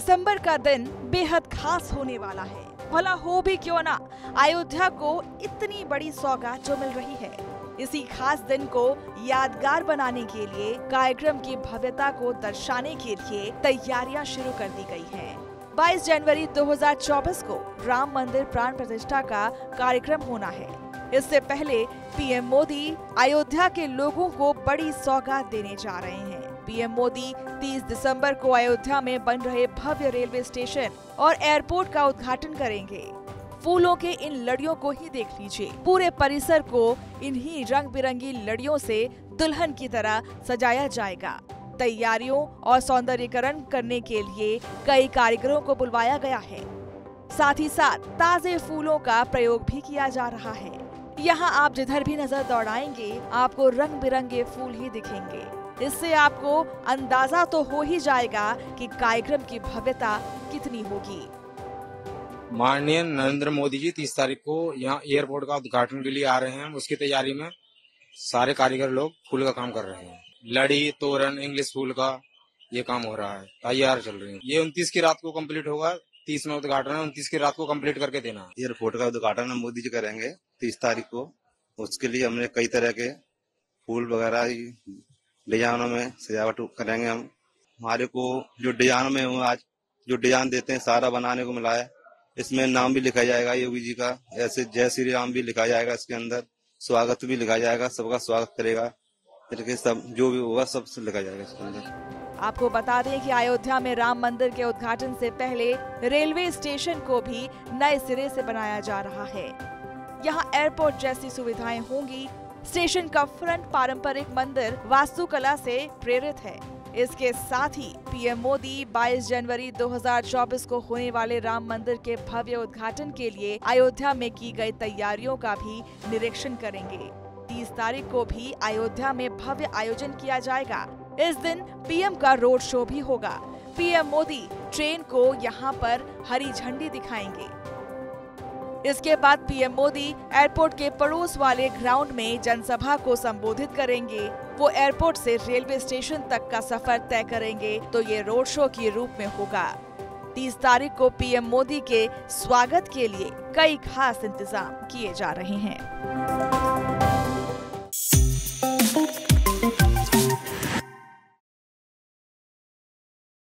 दिसंबर का दिन बेहद खास होने वाला है। भला हो भी क्यों ना, अयोध्या को इतनी बड़ी सौगात जो मिल रही है। इसी खास दिन को यादगार बनाने के लिए, कार्यक्रम की भव्यता को दर्शाने के लिए तैयारियाँ शुरू कर दी गई हैं। 22 जनवरी 2024 को राम मंदिर प्राण प्रतिष्ठा का कार्यक्रम होना है। इससे पहले पीएम मोदी अयोध्या के लोगों को बड़ी सौगात देने जा रहे हैं। पीएम मोदी 30 दिसंबर को अयोध्या में बन रहे भव्य रेलवे स्टेशन और एयरपोर्ट का उद्घाटन करेंगे। फूलों के इन लड़ियों को ही देख लीजिए। पूरे परिसर को इन्हीं रंग बिरंगी लड़ियों से दुल्हन की तरह सजाया जाएगा। तैयारियों और सौंदर्यकरण करने के लिए कई कारीगरों को बुलवाया गया है। साथ ही साथ ताजे फूलों का प्रयोग भी किया जा रहा है। यहाँ आप जिधर भी नज़र दौड़ाएँगे, आपको रंग बिरंगे फूल ही दिखेंगे। इससे आपको अंदाज़ा तो हो ही जाएगा कि कार्यक्रम की भव्यता कितनी होगी। माननीय नरेंद्र मोदी जी तीस तारीख को यहाँ एयरपोर्ट का उद्घाटन के लिए आ रहे हैं। उसकी तैयारी में सारे कारीगर लोग फूल का काम कर रहे हैं। लड़ी तोरण इंग्लिश फूल का ये काम हो रहा है। तैयार चल रही है। ये उनतीस की रात को कंप्लीट होगा। तीस में उद्घाटन है। उनतीस की रात को कंप्लीट करके देना एयरपोर्ट का उद्घाटन हम मोदी जी करेंगे तीस तारीख को। उसके लिए हमने कई तरह के फूल वगैरह डिजाइनों में सजावट करेंगे हम। हमारे को जो डिज़ाइन में आज, जो डिज़ाइन देते हैं, सारा बनाने को मिला है। इसमें नाम भी लिखा जाएगा, योगी जी का। ऐसे जय श्री राम भी लिखा जाएगा इसके अंदर। स्वागत भी लिखा जाएगा, सबका स्वागत करेगा। सब, जो भी होगा, सब लिखा जाएगा इसके अंदर। आपको बता दें कि अयोध्या में राम मंदिर के उद्घाटन से पहले रेलवे स्टेशन को भी नए सिरे से बनाया जा रहा है। यहाँ एयरपोर्ट जैसी सुविधाएँ होंगी स्टेशन का फ्रंट पारंपरिक मंदिर वास्तुकला से प्रेरित है। इसके साथ ही पीएम मोदी 22 जनवरी 2024 को होने वाले राम मंदिर के भव्य उद्घाटन के लिए अयोध्या में की गई तैयारियों का भी निरीक्षण करेंगे। 30 तारीख को भी अयोध्या में भव्य आयोजन किया जाएगा। इस दिन पीएम का रोड शो भी होगा। पीएम मोदी ट्रेन को यहाँ पर हरी झंडी दिखाएँगे। इसके बाद पीएम मोदी एयरपोर्ट के पड़ोस वाले ग्राउंड में जनसभा को संबोधित करेंगे। वो एयरपोर्ट से रेलवे स्टेशन तक का सफ़र तय करेंगे तो ये रोड शो के रूप में होगा। 30 तारीख को पीएम मोदी के स्वागत के लिए कई खास इंतज़ाम किए जा रहे हैं।